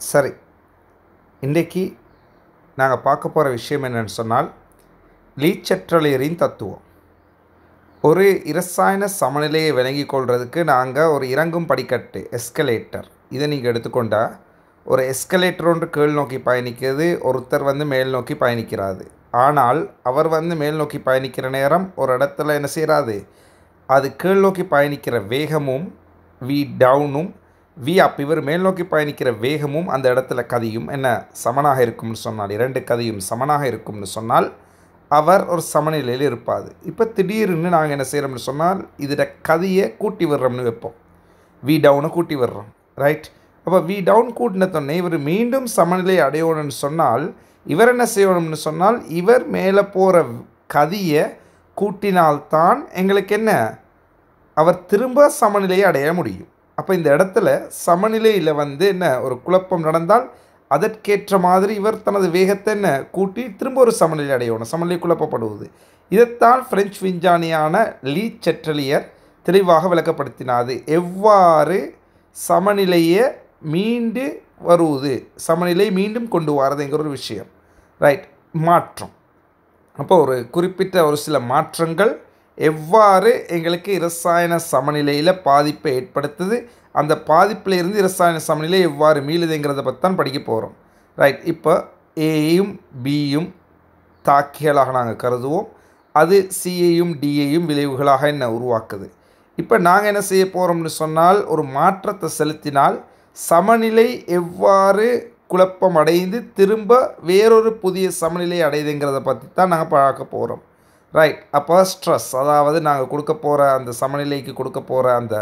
சரி. இன்றைக்கு நாங்கள் பார்க்க போகிற விஷயம் என்னென்னு சொன்னால் லீச்சற்றலியரின் தத்துவம். ஒரு இரசாயன சமநிலையை விளங்கி கொள்கிறதுக்கு நாங்கள் ஒரு இறங்கும் படிக்கட்டு எஸ்கலேட்டர். இதை நீங்கள் எடுத்துக்கொண்டால் ஒரு எஸ்கலேட்டர் ஒன்று கீழ் நோக்கி பயணிக்கிறது ஒருத்தர் வந்து மேல் நோக்கி பயணிக்கிறாரு ஆனால் அவர் வந்து மேல் நோக்கி பயணிக்கிற நேரம் ஒரு இடத்துல என்ன செய்கிறாது அது கீழ் நோக்கி பயணிக்கிற வேகமும் வி டவுனும் வி இவர் மேல் நோக்கி பயணிக்கிற வேகமும் அந்த இடத்துல கதியும் என்ன? சமனாக இருக்கும்னு சொன்னால் இரண்டு கதியும் சமனாக இருக்கும்னு சொன்னால் அவர் ஒரு சமநிலையில் இருப்பாது இப்போ திடீர்னு நாங்கள் என்ன செய்கிறோம்னு சொன்னால் இதில் கதையை கூட்டி விடுறோம்னு வைப்போம். வி டவுனை கூட்டி விடுறோம். ரைட் அப்போ வி டவுன் கூட்டினத்தொன்னே இவர் மீண்டும் சமநிலை அடையணும்னு சொன்னால் இவர் என்ன செய்யணும்னு சொன்னால் இவர் மேலே போகிற கதியை கூட்டினால்தான் எங்களுக்கு என்ன? அவர் திரும்ப சமநிலையை அடைய முடியும். அப்போ இந்த இடத்துல சமநிலையில் வந்து என்ன ஒரு குழப்பம் நடந்தால் அதற்கேற்ற மாதிரி இவர் தனது வேகத்தை என்ன கூட்டி திரும்ப ஒரு சமநிலை அடையணும் சமநிலை குழப்பப்படுவது. இதைத்தான் பிரெஞ்சு விஞ்ஞானியான லீ செட்ரலியர் தெளிவாக விளக்கப்படுத்தினாது எவ்வாறு சமநிலையை மீண்டு வருவது சமநிலை மீண்டும் கொண்டு வரதுங்கிற ஒரு விஷயம். ரைட் மாற்றம். அப்போ ஒரு குறிப்பிட்ட ஒரு சில மாற்றங்கள் எவ்வாறு எங்களுக்கு இரசாயன சமநிலையில் பாதிப்பை ஏற்படுத்துது? அந்த பாதிப்பிலிருந்து இரசாயன சமநிலை எவ்வாறு மீளுதுங்கிறத பற்றி தான் படிக்க போகிறோம் ரைட் இப்போ ஏயும் பியும் தாக்கிகளாக நாங்கள் கருதுவோம். அது சியையும் டியையும் விளைவுகளாக என்ன உருவாக்குது? இப்போ நாங்கள் என்ன செய்ய போகிறோம்னு சொன்னால் ஒரு மாற்றத்தை செலுத்தினால் சமநிலை எவ்வாறு குழப்பம் அடைந்து திரும்ப வேறொரு புதிய சமநிலை அடையுதுங்கிறத பற்றி தான் நாங்கள் பார்க்க போகிறோம் ரைட் அப்போ ஸ்ட்ரெஸ் அதாவது நாங்கள் கொடுக்க போகிற அந்த சமநிலைக்கு கொடுக்க போகிற அந்த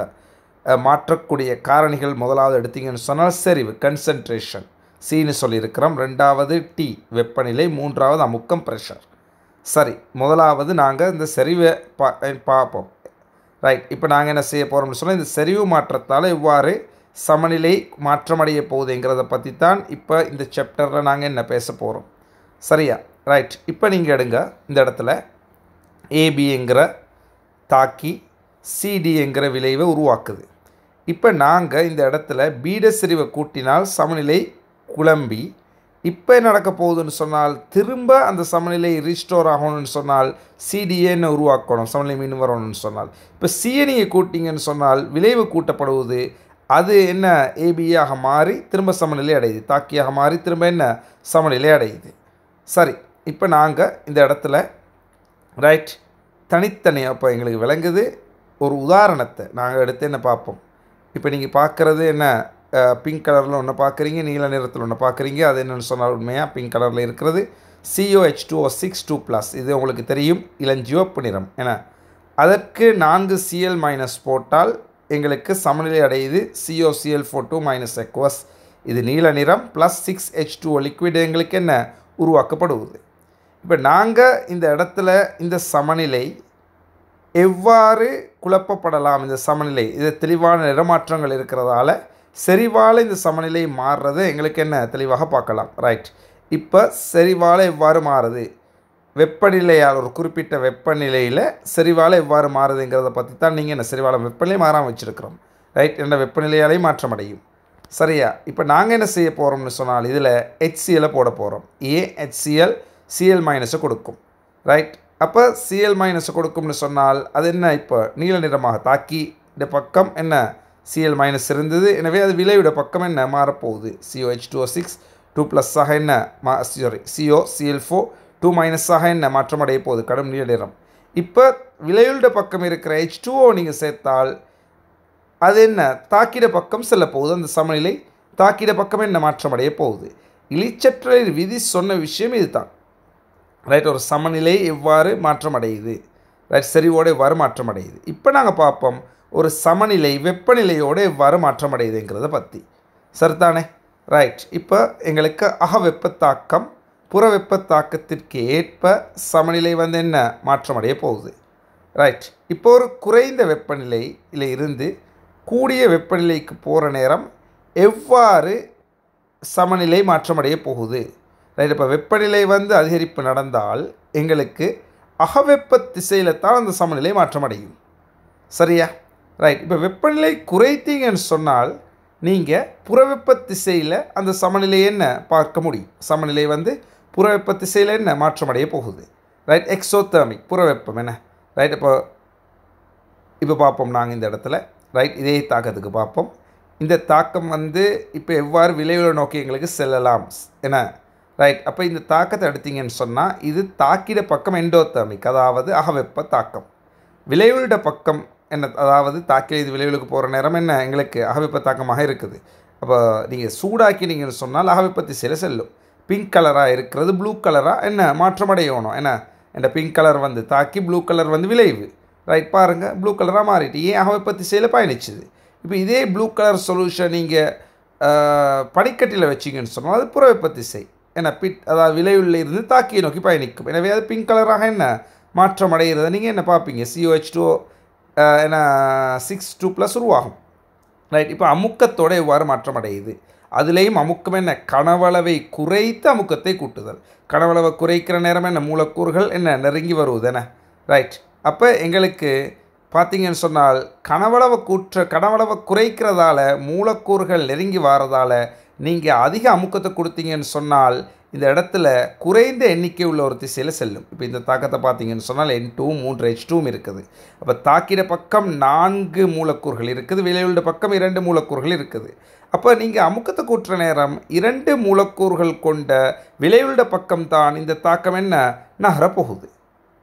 மாற்றக்கூடிய காரணிகள் முதலாவது எடுத்தீங்கன்னு சொன்னால் செறிவு கன்சன்ட்ரேஷன் சீன்னு சொல்லியிருக்கிறோம். ரெண்டாவது டி வெப்பநிலை. மூன்றாவது அமுக்கம் ப்ரெஷர் சரி முதலாவது நாங்கள் இந்த செறிவை பா பார்ப்போம். ரைட் இப்போ நாங்கள் என்ன செய்ய போகிறோம்னு சொன்னால் இந்த செறிவு மாற்றத்தால் இவ்வாறு சமநிலை மாற்றமடைய போகுதுங்கிறத பற்றி தான் இப்போ இந்த சாப்டரில் நாங்கள் என்ன பேச போகிறோம் சரியா? ரைட் இப்போ நீங்கள் எடுங்க. இந்த இடத்துல ஏபிங்கிற தாக்கி சிடிங்கிற விளைவை உருவாக்குது. இப்போ நாங்கள் இந்த இடத்துல பீட செறிவை கூட்டினால் சமநிலை குழம்பி இப்போ நடக்க போகுதுன்னு சொன்னால் திரும்ப அந்த சமநிலை ரீஸ்டோர் ஆகணும்னு சொன்னால் சிடிஏன்னு உருவாக்கணும் சமநிலை மீன் வரணும்னு சொன்னால். இப்போ சிஎனியை கூட்டிங்கன்னு சொன்னால் விளைவு கூட்டப்படுவது அது என்ன ஏபியாக மாறி திரும்ப சமநிலை அடையுது. தாக்கியாக மாறி திரும்ப என்ன? சமநிலை அடையுது. சரி இப்போ நாங்கள் இந்த இடத்துல ரைட் தனித்தனியாக இப்போ எங்களுக்கு விளங்குது. ஒரு உதாரணத்தை. நாங்கள் எடுத்து என்ன பார்ப்போம்? இப்போ நீங்கள் பார்க்குறது என்ன? பிங்க் கலரில் ஒன்று பார்க்குறீங்க நீல நிறத்தில் ஒன்று பார்க்குறீங்க. அது என்னென்னு சொன்னால் உண்மையாக பிங்க் கலரில் இருக்கிறது C O H two O six two plus இது உங்களுக்கு தெரியும். இளஞ்சிவப்பு நிறம் ஏன்னா அதற்கு நான்கு சிஎல் மைனஸ் போட்டால் எங்களுக்கு சமநிலை அடையுது. C O C L four two minus aqueous இது நீல நிறம் plus six H two liquid எங்களுக்கு என்ன? உருவாக்கப்படுவது. இப்போ நாங்கள் இந்த இடத்துல இந்த சமநிலை எவ்வாறு குழப்பப்படலாம் இந்த சமநிலை? இது தெளிவான நிறமாற்றங்கள் இருக்கிறதால செறிவால் இந்த சமநிலை மாறுறது எங்களுக்கு என்ன? தெளிவாக பார்க்கலாம். ரைட் இப்போ செறிவால் எவ்வாறு மாறுது? வெப்பநிலையால் ஒரு குறிப்பிட்ட வெப்பநிலையில் செறிவால் எவ்வாறு மாறுதுங்கிறத பற்றி தான் நீங்கள் என்ன செறிவால வெப்பநிலை மாறாமல் வச்சுருக்கிறோம். ரைட் என்ற வெப்பநிலையாலே மாற்றம் அடையும் சரியா? இப்போ நாங்கள் என்ன செய்ய போகிறோம்னு சொன்னால் இதில் ஹெச்சிஎலை போட போகிறோம் ஏஹெச்சிஎல் சிஎல் மைனஸை கொடுக்கும். ரைட் அப்போ சிஎல் மைனஸை கொடுக்கும்னு சொன்னால் அது என்ன இப்போ? நீல நிறமாக தாக்கி இந்த பக்கம் என்ன? சிஎல் மைனஸ் இருந்தது. எனவே அது விளைவிட பக்கம் என்ன? மாறப்போகுது. சிஓஹெச் டூ சிக்ஸ் டூ ப்ளஸ்ஸாக என்ன? மா sorry C O C L four two மைனஸாக என்ன? மாற்றமடைய போகுது. கடும் நீல நிறம். இப்போ விளையுள்ள பக்கம் இருக்கிற ஹெச் டூஓ நீங்கள் சேர்த்தால் அது என்ன? தாக்கிட பக்கம் செல்ல போகுது. அந்த சமநிலை தாக்கிட பக்கம் என்ன? மாற்றமடைய போகுது. இலிச்சற்றலின் விதி சொன்ன விஷயம் இதுதான். ரைட் ஒரு சமநிலை எவ்வாறு மாற்றம் அடையுது ரைட் செறிவோடு எவ்வாறு மாற்றம் அடையுது இப்போ நாங்கள் பார்ப்போம் ஒரு சமநிலை வெப்பநிலையோடு எவ்வாறு மாற்றம் அடையுதுங்கிறத பற்றி சரிதானே? ரைட் இப்போ எங்களுக்கு அக வெப்பத்தாக்கம் புற வெப்பத்தாக்கத்திற்கு ஏற்ப சமநிலை வந்து என்ன? மாற்றம் அடைய போகுது. ரைட் இப்போ ஒரு குறைந்த வெப்பநிலையில் இருந்து கூடிய வெப்பநிலைக்கு போகிற நேரம் எவ்வாறு சமநிலை மாற்றமடைய போகுது? ரைட் இப்போ வெப்பநிலை வந்து அதிகரிப்பு நடந்தால் எங்களுக்கு அகவெப்ப திசையில் தான் அந்த சமநிலை மாற்றம் அடையும் சரியா? ரைட் இப்போ வெப்பநிலை குறைத்தீங்கன்னு சொன்னால் நீங்கள் புறவெப்ப திசையில் அந்த சமநிலையை என்ன பார்க்க முடியும்? சமநிலை வந்து புறவெப்ப திசையில் என்ன மாற்றமடைய போகுது? ரைட் எக்ஸோதேர்மிக் புறவெப்பம் என்ன? ரைட் இப்போ இப்போ பார்ப்போம் நாங்கள் இந்த இடத்துல. ரைட் இதே தாக்கத்துக்கு பார்ப்போம். இந்த தாக்கம் வந்து இப்போ எவ்வாறு விளைவுகளை நோக்கி எங்களுக்கு செல்லலாம்? என்ன? ரைட் அப்போ இந்த தாக்கத்தை எடுத்தீங்கன்னு சொன்னால் இது தாக்கிட பக்கம் எண்டோதேர்மிக் அதாவது அகவெப்ப தாக்கம். விளைவுட பக்கம் என்ன அதாவது தாக்கிய இது விளைவுகளுக்கு போகிற நேரம் என்ன? எங்களுக்கு அகவெப்ப தாக்கமாக இருக்குது. அப்போ நீங்கள் சூடாக்கினீங்கன்னு சொன்னால் அகவெப்பத்தி சில செல்லும். பிங்க் கலராக இருக்கிறது ப்ளூ கலராக என்ன? மாற்றமடையணும். என்ன? இந்த பிங்க் கலர் வந்து தாக்கி ப்ளூ கலர் வந்து விளைவு. ரைட் பாருங்கள் ப்ளூ கலராக மாறிட்டு ஏன் அகவெப்பத்தி சில பயணிச்சுது? இப்போ இதே ப்ளூ கலர் சொல்யூஷன் நீங்கள் பனிக்கட்டியில் வச்சிங்கன்னு சொன்னால் அது புறவெப்ப திசை. என பிட் அதாவது விளைவுள்ள இருந்து தாக்கியை நோக்கி பயணிக்கும். எனவே அது பிங்க் கலராக என்ன? மாற்றம் அடைகிறத. நீங்கள் என்ன பார்ப்பீங்க? சிஓஹெச் டூ என்ன சிக்ஸ் டூ ப்ளஸ் உருவாகும். ரைட் இப்போ அமுக்கத்தோட எவ்வாறு மாற்றம் அடையுது? அதுலேயும் அமுக்கம் என்ன? கனவளவை குறைத்து அமுக்கத்தை கூட்டுதல். கனவளவை குறைக்கிற நேரம் என்ன? மூலக்கூறுகள் என்ன? நெருங்கி வருவதுன்னு ரைட் அப்போ எங்களுக்கு பார்த்தீங்கன்னு சொன்னால் கனவளவை கூற்ற கனவளவை குறைக்கிறதால மூலக்கூறுகள் நெருங்கி வாரதால் நீங்கள் அதிக அமுக்கத்தை கொடுத்தீங்கன்னு சொன்னால் இந்த இடத்துல குறைந்த எண்ணிக்கை உள்ள ஒரு திசையில் செல்லும். இப்போ இந்த தாக்கத்தை பார்த்தீங்கன்னு சொன்னால் என் டூ மூன்று ஹெச் டூவும் இருக்குது. அப்போ தாக்கிட பக்கம் நான்கு மூலக்கூறுகள் இருக்குது விளைவுள்ள பக்கம் இரண்டு மூலக்கூறுகள் இருக்குது. அப்போ நீங்கள் அமுக்கத்தை கூட்டுற நேரம் இரண்டு மூலக்கூறுகள் கொண்ட விளைவுள்ள பக்கம் தான் இந்த தாக்கம் என்ன? நகரப்போகுது.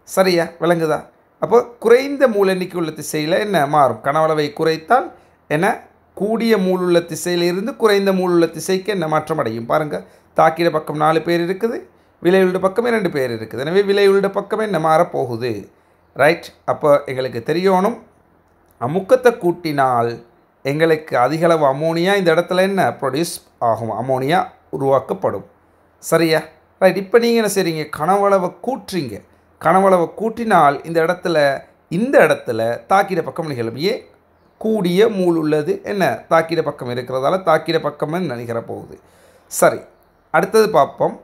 சரியா? விளங்குதா? அப்போ குறைந்த மூல எண்ணிக்கை உள்ள திசையில் என்ன மாறும்? கனவளவை குறைத்தால் என்ன? கூடிய மூலுள்ள திசையிலிருந்து குறைந்த மூலுள்ள திசைக்கு என்ன மாற்றம் அடையும்? பாருங்கள் தாக்கிட பக்கம் நாலு பேர் இருக்குது. விலையுள்ள பக்கம் இரண்டு பேர் இருக்குது. எனவே விலையுள்ள பக்கம் என்ன மாறப்போகுது? ரைட். அப்போ எங்களுக்கு தெரியணும். அமுக்கத்தை கூட்டினால் எங்களுக்கு அதிகளவு அமோனியா இந்த இடத்துல என்ன? ப்ரொடியூஸ் ஆகும். அமோனியா உருவாக்கப்படும். சரியா? ரைட். இப்போ நீங்கள் என்ன செய்றீங்க? கனவளவை கூட்டுறீங்க கனவளவை கூட்டினால் இந்த இடத்துல இந்த இடத்துல தாக்கிட பக்கம் நிகழும். கூடிய மூல் உள்ளது என்ன? தாக்கிட பக்கம் இருக்கிறதால தாக்கிட பக்கம் நினைக்கிற போகுது. சரி அடுத்தது பார்ப்போம்.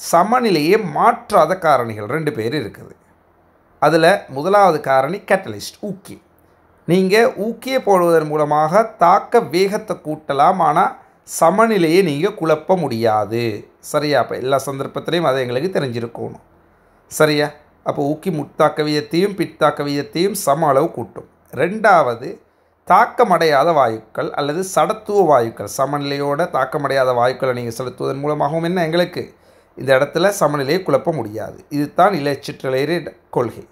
சமநிலையை மாற்றாத காரணிகள் ரெண்டு பேர் இருக்குது. அதில் முதலாவது காரணி கேட்டலிஸ்ட் ஊக்கி. நீங்கள் ஊக்கியை போடுவதன் மூலமாக தாக்க வேகத்தை கூட்டலாம் ஆனால் சமநிலையை நீங்கள் குழப்ப முடியாது. சரியா? அப்போ எல்லா சந்தர்ப்பத்திலையும் அதை எங்களுக்கு தெரிஞ்சிருக்கணும். சரியா? அப்போ ஊக்கி முத்தாக்க வீதத்தையும் பித்தாக்க வீதத்தையும் சம அளவு கூட்டும். ரெண்டாவது தாக்கமடையாத வாயுக்கள் அல்லது சடத்துவ வாயுக்கள் சமநிலையோட தாக்கமடையாத வாயுக்களை நீங்கள் செலுத்துவதன் மூலமாகவும் என்ன எங்களுக்கு? இந்த இடத்துல சமநிலையை குழப்ப முடியாது. இதுதான் இலைச்சிற்றலையர் கொள்கை.